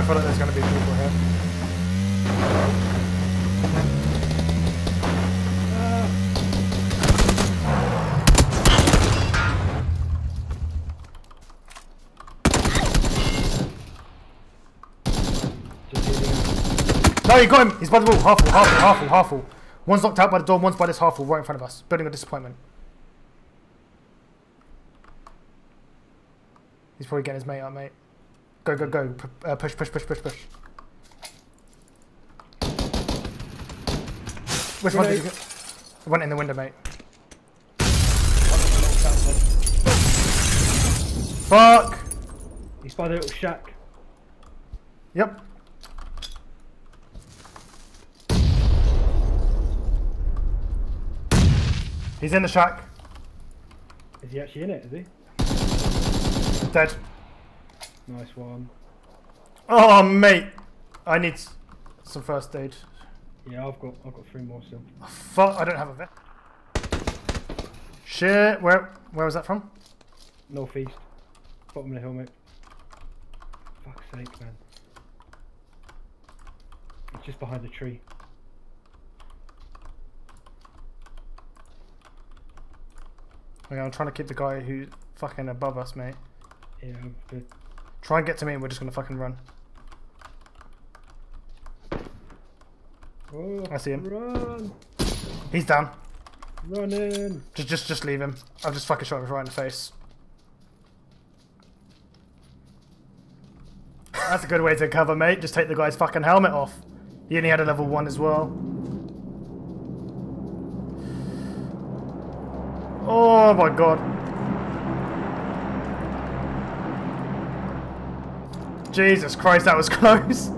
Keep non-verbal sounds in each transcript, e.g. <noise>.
I feel like there's going to be people here? No, you got him! He's by the wall. Half full, half full, half full, half full. One's knocked out by the door, one's by this half full, right in front of us. Building a disappointment. He's probably getting his mate up, mate. Go, go, go. Uh, push, push, push, push, push. Which one did you get? Went in the window, mate. Knocked out, bud. Fuck! He's by the little shack. Yep. He's in the shack. Is he actually in it? Is he? Dead. Nice one. Oh, mate. I need some first aid. Yeah, I've got I've got three more still. Oh, fuck, I don't have a vest. Shit, where where was that from? Northeast. Bottom of the hill, mate. Fuck's sake, man. It's just behind the tree. Okay, I'm trying to keep the guy who's fucking above us, mate. Yeah. Try and get to me and we're just gonna fucking run. Oh, I see him. Run! He's down. Running! Just just just leave him. I've just fucking shot him right in the face. That's a good way to cover, mate. Just take the guy's fucking helmet off. He only had a level one as well. Oh my god. Jesus Christ, that was <laughs> close.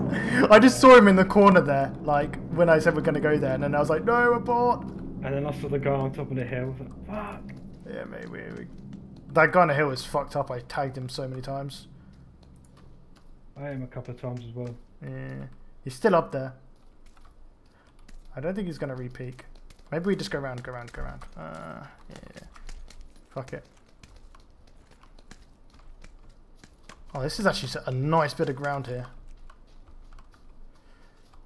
I just saw him in the corner there, like when I said we're gonna go there, and then I was like, no, abort. And then I saw the guy on top of the hill. I was like, fuck! Yeah, mate, we, we... That guy on the hill is fucked up. I tagged him so many times. I am a couple of times as well. Yeah. He's still up there. I don't think he's going to re-peek. Maybe we just go around, go around, go around. Uh, yeah. Fuck it. Oh, this is actually a nice bit of ground here.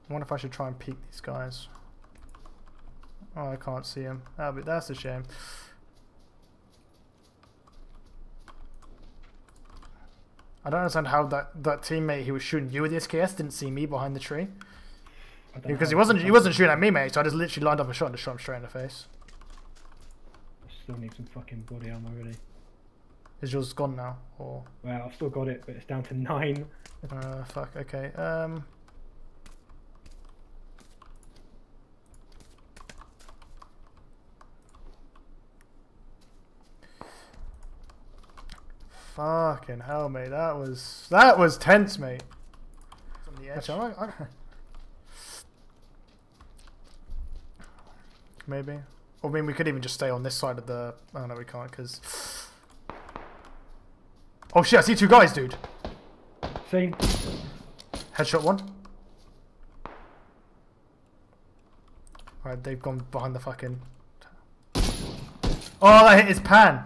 I wonder if I should try and peek these guys. Oh, I can't see him. Oh, but that's a shame. I don't understand how that, that teammate who was shooting you with the SKS didn't see me behind the tree. Because he wasn't he wasn't shooting at me, mate. So I just literally lined up a shot and just shot him straight in the face. I still need some fucking body armor, really. Is yours gone now? Or Well, I've still got it, but it's down to nine. uh, fuck. Okay. Um. Fucking hell, mate. That was that was tense, mate. On the edge. Actually, I, I, maybe. Or I mean, we could even just stay on this side of the. Oh no, we can't because. Oh shit! I see two guys, dude. See? Headshot one. Alright, they've gone behind the fucking. Oh, that hit his pan.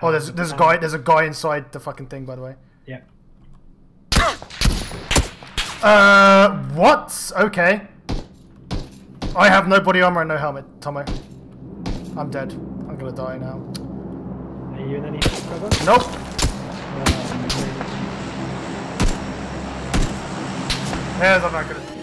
Oh, there's there's a guy there's a guy inside the fucking thing, by the way. Yeah. Uh, what? Okay. I have no body armor and no helmet, Tomo. I'm dead. I'm gonna die now. Are you in any cover? Nope. No, no, Yes, I'm not gonna.